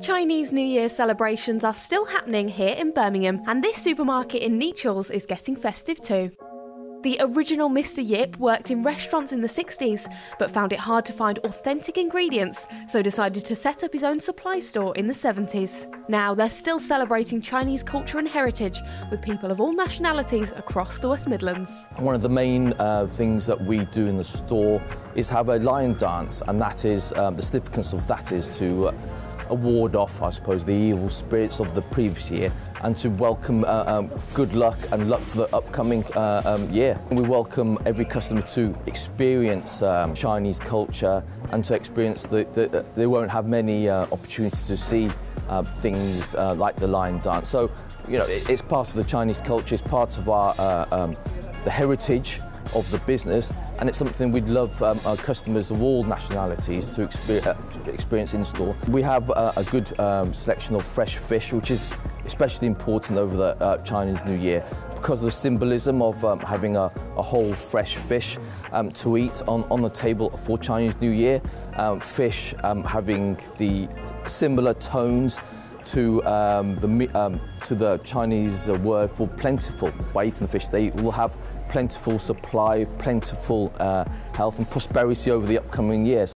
Chinese New Year celebrations are still happening here in Birmingham, and this supermarket in Nechells is getting festive too. The original Mr. Yip worked in restaurants in the 60s, but found it hard to find authentic ingredients, so decided to set up his own supply store in the 70s. Now they're still celebrating Chinese culture and heritage with people of all nationalities across the West Midlands. One of the main uh, things that we do in the store is have a lion dance, and that is um, the significance of that is to uh, ward off, I suppose, the evil spirits of the previous year and to welcome uh, um, good luck and luck for the upcoming uh, um, year. We welcome every customer to experience um, Chinese culture and to experience the, the they won't have many uh, opportunities to see uh, things uh, like the lion dance. So, you know, it, it's part of the Chinese culture, it's part of our uh, um, the heritage of the business and it's something we'd love um, our customers of all nationalities to experience, uh, experience in store. We have uh, a good um, selection of fresh fish which is especially important over the uh, Chinese New Year because of the symbolism of um, having a, a, whole fresh fish um, to eat on, on the table for Chinese New Year. Um, fish um, having the similar tones to um, the um, to the Chinese word for plentiful. By eating the fish, they will have plentiful supply, plentiful uh, health and prosperity over the upcoming years.